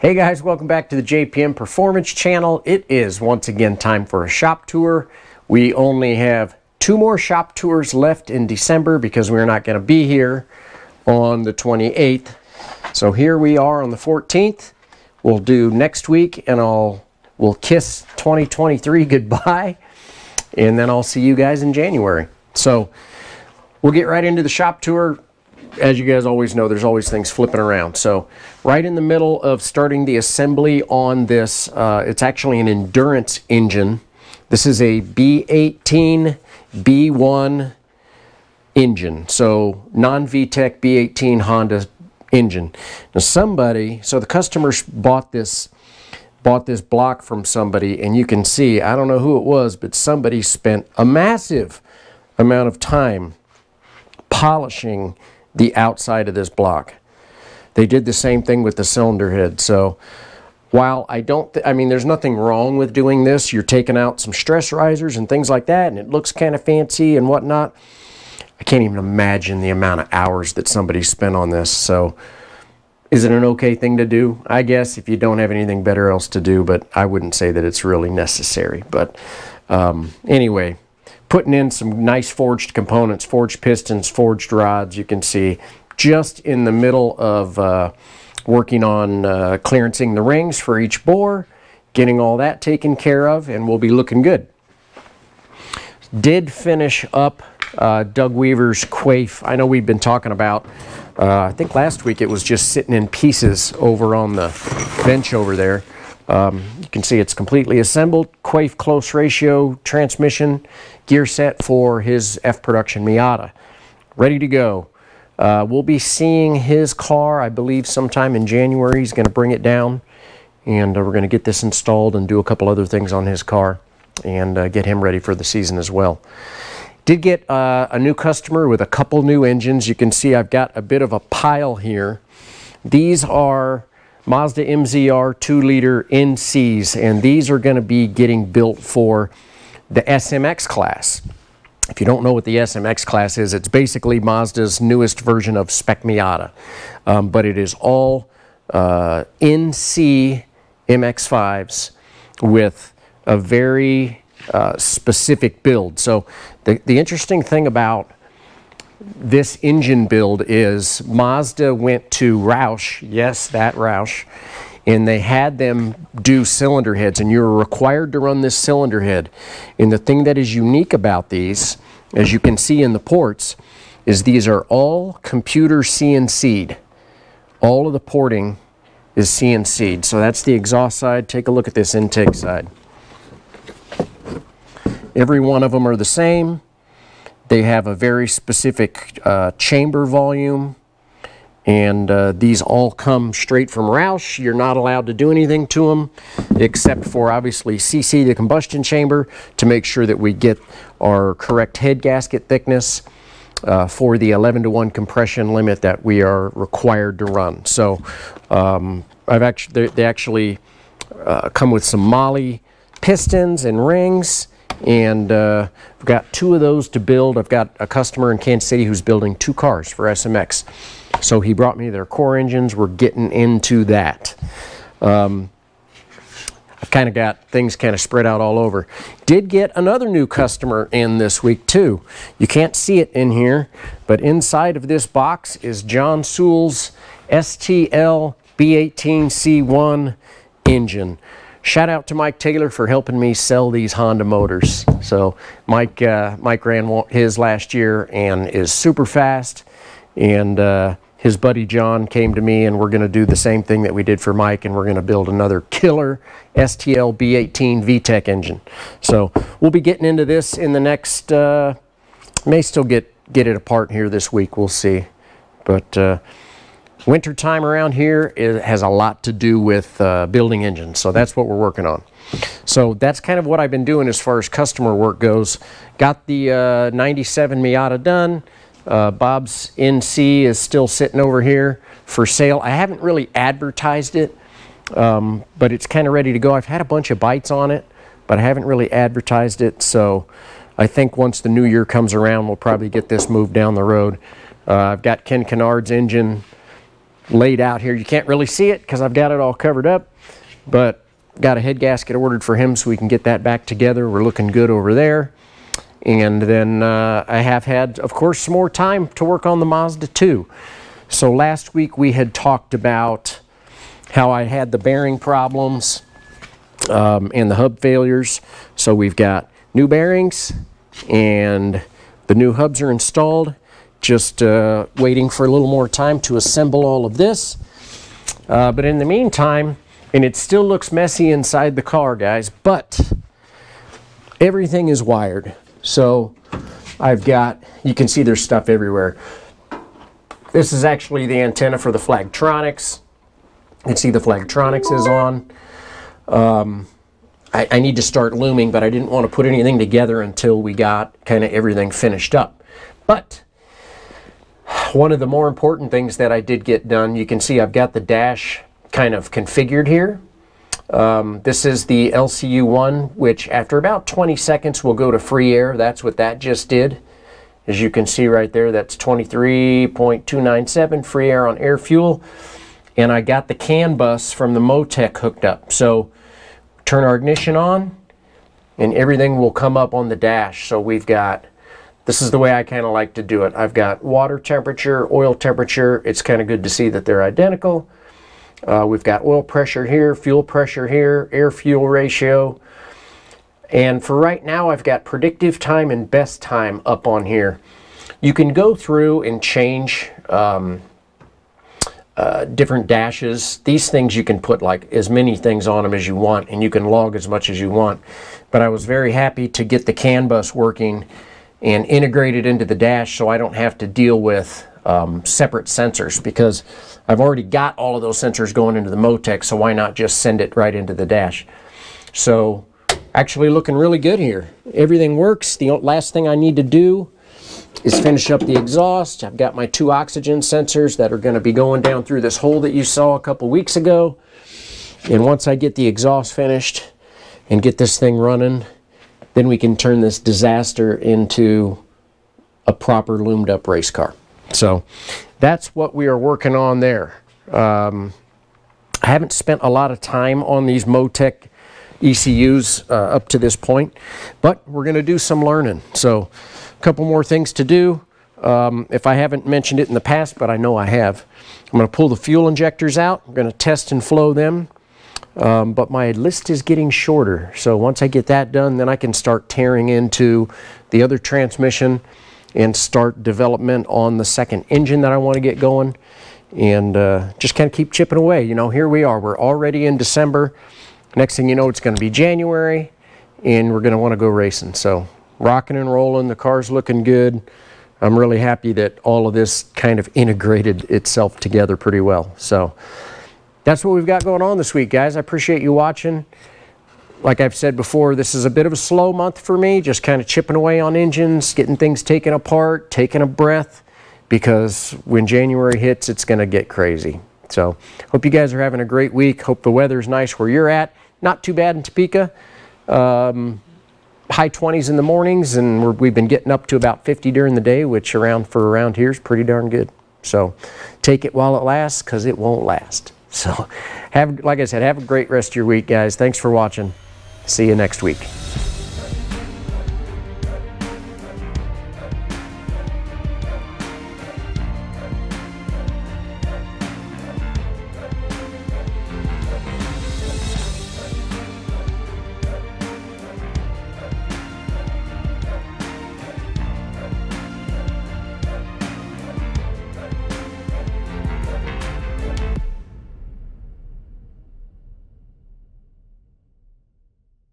Hey guys, welcome back to the JPM Performance Channel. It is once again time for a shop tour. We only have two more shop tours left in December because we're not going to be here on the 28th. So here we are on the 14th. We'll do next week and I'll we'll kiss 2023 goodbye and then I'll see you guys in January. So we'll get right into the shop tour as you guys always know, there's always things flipping around. So right in the middle of starting the assembly on this, uh, it's actually an endurance engine. This is a B18 B1 engine. So non-VTEC B18 Honda engine. Now somebody, so the customers bought this bought this block from somebody and you can see, I don't know who it was, but somebody spent a massive amount of time polishing the outside of this block. They did the same thing with the cylinder head. So while I don't, I mean, there's nothing wrong with doing this. You're taking out some stress risers and things like that, and it looks kind of fancy and whatnot. I can't even imagine the amount of hours that somebody spent on this. So is it an okay thing to do? I guess if you don't have anything better else to do, but I wouldn't say that it's really necessary. But um, anyway, putting in some nice forged components, forged pistons, forged rods, you can see just in the middle of uh, working on uh, clearancing the rings for each bore, getting all that taken care of, and we'll be looking good. Did finish up uh, Doug Weaver's Quaife. I know we've been talking about, uh, I think last week it was just sitting in pieces over on the bench over there. Um, you can see it's completely assembled, Quaife close ratio transmission, gear set for his F Production Miata. Ready to go. Uh, we'll be seeing his car, I believe, sometime in January. He's going to bring it down, and uh, we're going to get this installed and do a couple other things on his car and uh, get him ready for the season as well. Did get uh, a new customer with a couple new engines. You can see I've got a bit of a pile here. These are Mazda MZR 2 liter NCs, and these are going to be getting built for the SMX class. If you don't know what the SMX class is, it's basically Mazda's newest version of Spec Miata, um, but it is all uh, NC MX5s with a very uh, specific build. So the, the interesting thing about this engine build is Mazda went to Roush, yes, that Roush, and they had them do cylinder heads, and you're required to run this cylinder head. And the thing that is unique about these, as you can see in the ports, is these are all computer CNC'd. All of the porting is CNC'd. So that's the exhaust side. Take a look at this intake side. Every one of them are the same. They have a very specific uh, chamber volume and uh, these all come straight from Roush. You're not allowed to do anything to them except for obviously CC the combustion chamber to make sure that we get our correct head gasket thickness uh, for the 11 to 1 compression limit that we are required to run. So um, I've actually they, actually uh, come with some Mahle pistons and rings and uh, I've got two of those to build. I've got a customer in Kansas City who's building two cars for SMX. So he brought me their core engines. We're getting into that. Um, I've kind of got things kind of spread out all over. Did get another new customer in this week too. You can't see it in here, but inside of this box is John Sewell's STL B18C1 engine. Shout out to Mike Taylor for helping me sell these Honda motors. So Mike, uh, Mike ran his last year and is super fast. And uh, his buddy John came to me and we're going to do the same thing that we did for Mike and we're going to build another killer STL B18 VTEC engine. So we'll be getting into this in the next, uh, may still get, get it apart here this week. We'll see. But uh, Winter time around here it has a lot to do with uh, building engines, so that's what we're working on. So that's kind of what I've been doing as far as customer work goes. Got the uh, 97 Miata done. Uh, Bob's NC is still sitting over here for sale. I haven't really advertised it, um, but it's kind of ready to go. I've had a bunch of bites on it, but I haven't really advertised it. So I think once the new year comes around, we'll probably get this moved down the road. Uh, I've got Ken Kennard's engine laid out here. You can't really see it because I've got it all covered up, but got a head gasket ordered for him so we can get that back together. We're looking good over there. And then uh, I have had, of course, some more time to work on the Mazda 2. So last week we had talked about how I had the bearing problems um, and the hub failures. So we've got new bearings and the new hubs are installed. Just uh, waiting for a little more time to assemble all of this. Uh, but in the meantime, and it still looks messy inside the car, guys, but everything is wired. So I've got, you can see there's stuff everywhere. This is actually the antenna for the Flagtronics. You can see the Flagtronics is on. Um, I, I, need to start looming, but I didn't want to put anything together until we got kind of everything finished up. But one of the more important things that I did get done, you can see I've got the dash kind of configured here. Um, this is the LCU1, which after about 20 seconds will go to free air. That's what that just did. As you can see right there, that's 23.297 free air on air fuel. And I got the CAN bus from the Motec hooked up. So turn our ignition on and everything will come up on the dash. So we've got, this is the way I kind of like to do it. I've got water temperature, oil temperature. It's kind of good to see that they're identical. Uh, we've got oil pressure here, fuel pressure here, air-fuel ratio. And for right now, I've got predictive time and best time up on here. You can go through and change um, uh, different dashes. These things you can put like as many things on them as you want and you can log as much as you want. But I was very happy to get the CAN bus working and integrate it into the dash so I don't have to deal with um, separate sensors because I've already got all of those sensors going into the Motec, so why not just send it right into the dash? So actually looking really good here. Everything works. The last thing I need to do is finish up the exhaust. I've got my two oxygen sensors that are going to be going down through this hole that you saw a couple weeks ago. And once I get the exhaust finished and get this thing running, then we can turn this disaster into a proper loomed up race car. So that's what we are working on there. Um, I haven't spent a lot of time on these Motec ECUs uh, up to this point, but we're going to do some learning. So a couple more things to do. Um, if I haven't mentioned it in the past, but I know I have, I'm going to pull the fuel injectors out. I'm going to test and flow them. Um, but my list is getting shorter. So once I get that done, then I can start tearing into the other transmission and start development on the second engine that I want to get going and uh, just kind of keep chipping away. You know, here we are. We're already in December. Next thing you know, it's going to be January and we're going to want to go racing. So rocking and rolling. The car's looking good. I'm really happy that all of this kind of integrated itself together pretty well. So that's what we've got going on this week, guys. I appreciate you watching like I've said before, this is a bit of a slow month for me, just kind of chipping away on engines, getting things taken apart, taking a breath, because when January hits, it's going to get crazy. So hope you guys are having a great week. Hope the weather's nice where you're at. Not too bad in Topeka. Um, high 20s in the mornings, and we have been getting up to about 50 during the day, which around for around here is pretty darn good. So take it while it lasts, because it won't last. So have, like I said, have a great rest of your week, guys. Thanks for watching. See you next week.